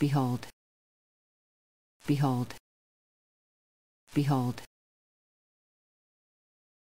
Behold. Behold. Behold.